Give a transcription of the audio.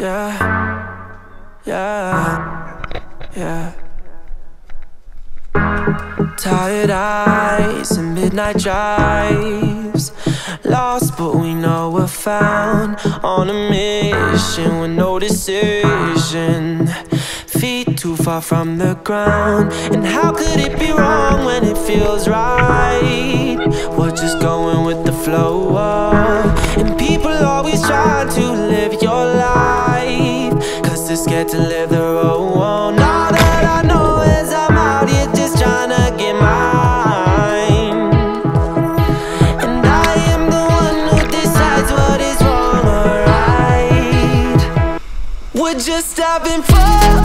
Yeah, yeah, yeah. Tired eyes and midnight drives. Lost, but we know we're found on a mission with no decision. Feet too far from the ground. And how could it be wrong when it feels right? We're just going To live their own. All that I know is I'm out here just trying to get mine. And I am the one who decides what is wrong or right. We're just having fun.